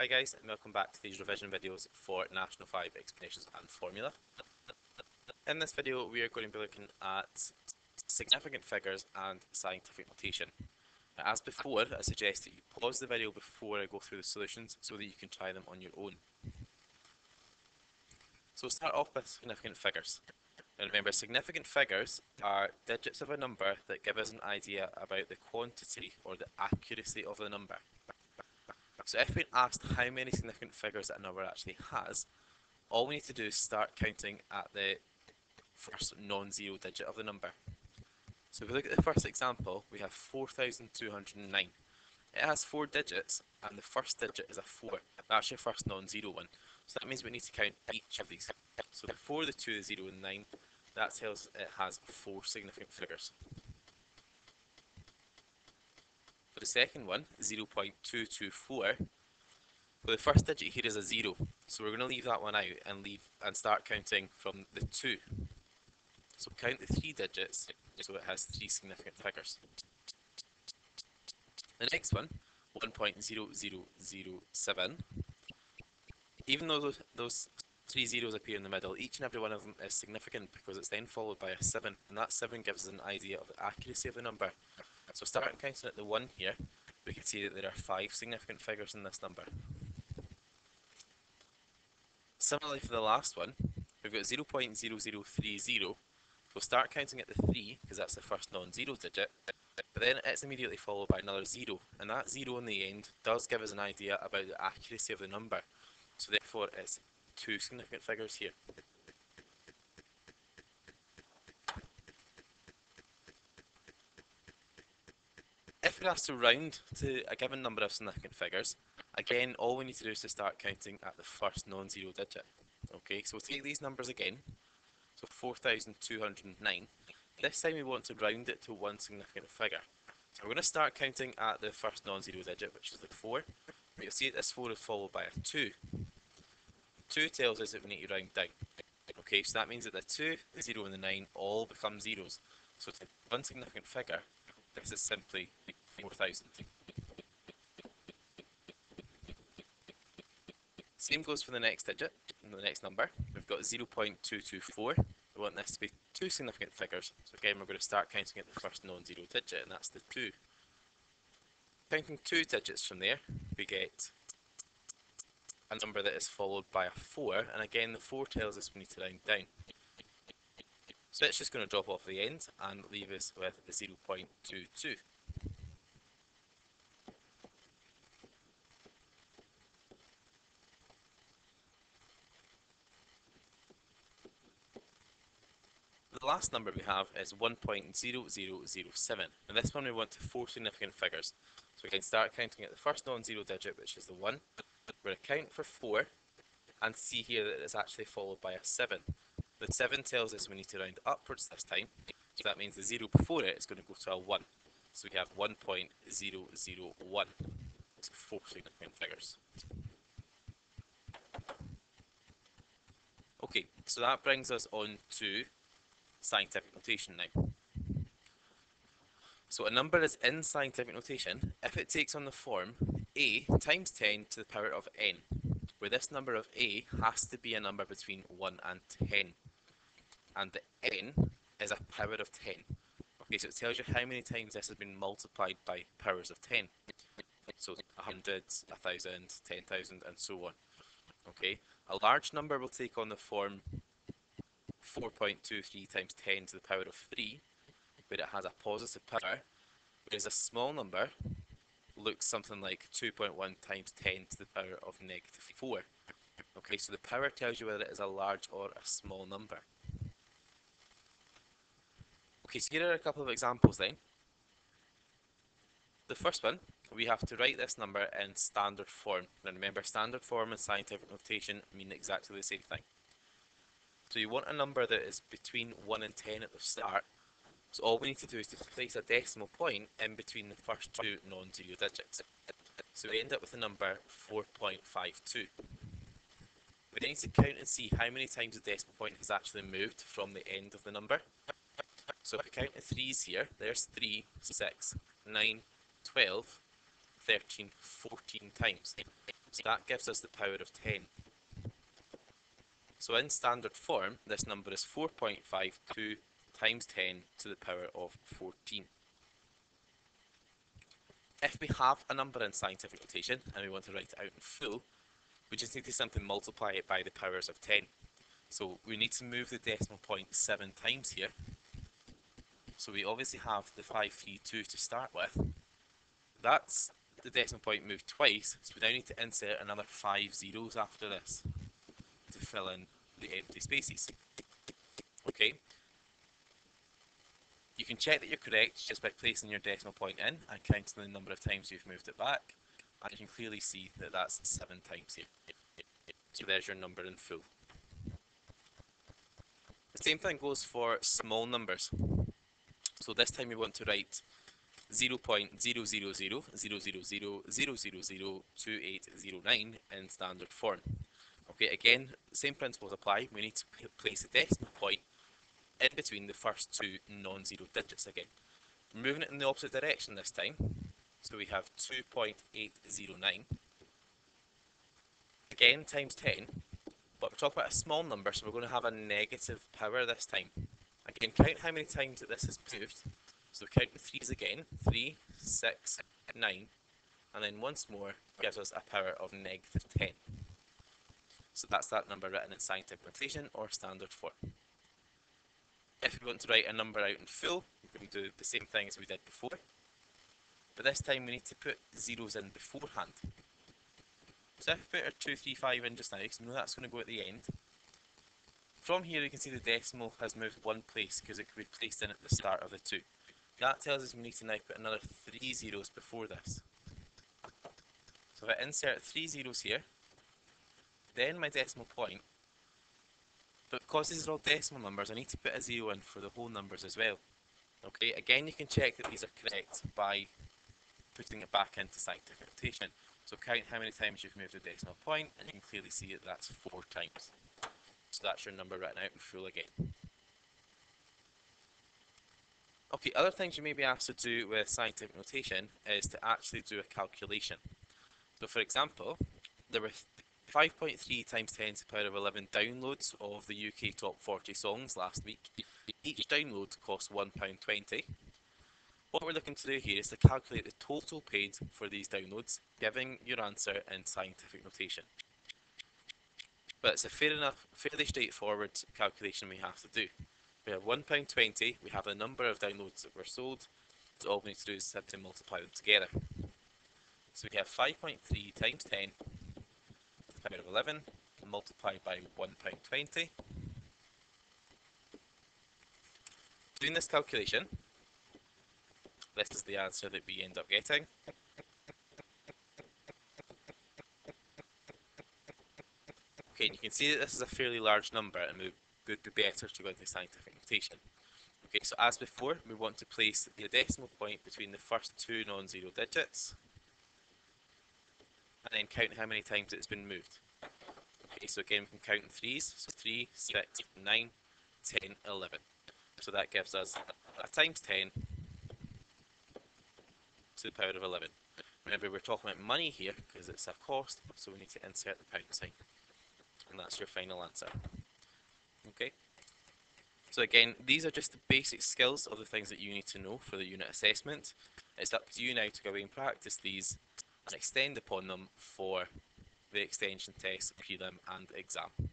Hi guys and welcome back to these revision videos for National 5 Expressions and Formula. In this video we are going to be looking at significant figures and scientific notation. As before I suggest that you pause the video before I go through the solutions so that you can try them on your own. So start off with significant figures. Now remember significant figures are digits of a number that give us an idea about the quantity or the accuracy of the number. So if we're asked how many significant figures that a number actually has, all we need to do is start counting at the first non-zero digit of the number. So if we look at the first example, we have 4,209. It has four digits, and the first digit is a 4. That's your first non-zero one. So that means we need to count each of these. So before the 2, the 0, and 9, that tells us it has four significant figures. For the second one, 0.224, well the first digit here is a 0, so we're going to leave that one out and leave and start counting from the 2. So count the three digits, so it has three significant figures. The next one, 1.0007, even though those, three zeros appear in the middle, each and every one of them is significant because it's then followed by a 7, and that 7 gives us an idea of the accuracy of the number. So starting counting at the 1 here, we can see that there are 5 significant figures in this number. Similarly for the last one, we've got 0.0030. We'll start counting at the 3, because that's the first non-zero digit, but then it's immediately followed by another 0, and that 0 in the end does give us an idea about the accuracy of the number. So therefore it's two significant figures here. If we're asked to round to a given number of significant figures, again, all we need to do is to start counting at the first non-zero digit. Okay, so we'll take these numbers again. So 4,209. This time we want to round it to one significant figure. So we're going to start counting at the first non-zero digit, which is the 4. But you'll see that this 4 is followed by a 2. 2 tells us that we need to round down. Okay, so that means that the 2, the 0 and the 9 all become zeros. So to one significant figure, this is simply 4,000. Same goes for the next digit, the next number. We've got 0.224. We want this to be two significant figures. So again, we're going to start counting at the first non-zero digit, and that's the 2. Counting two digits from there, we get a number that is followed by a 4, and again the 4 tells us we need to round down. So it's just going to drop off the end and leave us with 0.22. last number we have is 1.0007, and this one we want to four significant figures. So we can start counting at the first non-zero digit, which is the 1, we're going to count for 4 and see here that it's actually followed by a 7. The 7 tells us we need to round upwards this time, so that means the 0 before it is going to go to a 1. So we have 1.001. It's four significant figures. Okay, so that brings us on to scientific notation now. So a number is in scientific notation if it takes on the form a times 10 to the power of n, where this number of a has to be a number between 1 and 10. And the n is a power of 10. Okay, so it tells you how many times this has been multiplied by powers of 10. So 100, 1000, 10,000 and so on. Okay, a large number will take on the form 4.23 times 10 to the power of 3, where it has a positive power, whereas a small number looks something like 2.1 times 10 to the power of negative 4. Okay, so the power tells you whether it is a large or a small number. Okay, so here are a couple of examples then. The first one, we have to write this number in standard form. Remember, standard form and scientific notation mean exactly the same thing. So you want a number that is between 1 and 10 at the start, so all we need to do is to place a decimal point in between the first two non-zero digits. So we end up with the number 4.52. We then need to count and see how many times the decimal point has actually moved from the end of the number. So if we count the threes here, there's 3, 6, 9, 12, 13, 14 times. So that gives us the power of 10. So in standard form, this number is 4.52 times 10 to the power of 14. If we have a number in scientific notation and we want to write it out in full, we just need to simply multiply it by the powers of 10. So we need to move the decimal point 7 times here. So we obviously have the 532 to start with. That's the decimal point moved twice, so we now need to insert another 5 zeros after this fill in the empty spaces. Okay. You can check that you're correct just by placing your decimal point in and counting the number of times you've moved it back. And you can clearly see that that's 7 times here. So there's your number in full. The same thing goes for small numbers. So this time we want to write 0.0000000002809 in standard form. Okay, again, same principles apply. We need to place the decimal point in between the first two non-zero digits again. We're moving it in the opposite direction this time. So we have 2.809. Again, times 10. But we're talking about a small number, so we're going to have a negative power this time. Again, count how many times that this has moved. So count the threes again. 3, 6, 9. And then once more gives us a power of negative 10. So that's that number written in scientific notation or standard form. If we want to write a number out in full, we can do the same thing as we did before. But this time we need to put zeros in beforehand. So if we put our 235 in just now, because we know that's going to go at the end. From here we can see the decimal has moved one place because it could be placed in at the start of the 2. That tells us we need to now put another 3 zeros before this. So if I insert 3 zeros here, then my decimal point, but because these are all decimal numbers, I need to put a 0 in for the whole numbers as well. Okay, again you can check that these are correct by putting it back into scientific notation. So count how many times you've moved the decimal point, and you can clearly see that that's 4 times. So that's your number written out in full again. Okay, other things you may be asked to do with scientific notation is to actually do a calculation. So for example, there were 5.3 times 10 to the power of 11 downloads of the UK top 40 songs last week. Each download cost £1.20. What we're looking to do here is to calculate the total paid for these downloads, giving your answer in scientific notation. But it's a fair enough, fairly straightforward calculation we have to do. We have £1.20, we have the number of downloads that were sold, so all we need to do is simply multiply them together. So we have 5.3 times 10 to the power of 11 multiplied by £1.20. Doing this calculation, this is the answer that we end up getting. Okay, and you can see that this is a fairly large number and it would be better to go into scientific notation. Okay, so as before, we want to place the decimal point between the first two non-zero digits and then count how many times it's been moved. Okay, so again, we can count in threes, so 3, 6, 9, 10, 11. So that gives us a times 10 to the power of 11. Remember, we're talking about money here because it's a cost, so we need to insert the pound sign and that's your final answer. Okay. So again, these are just the basic skills of the things that you need to know for the unit assessment. It's up to you now to go away and practice these and extend upon them for the extension test, prelim and exam.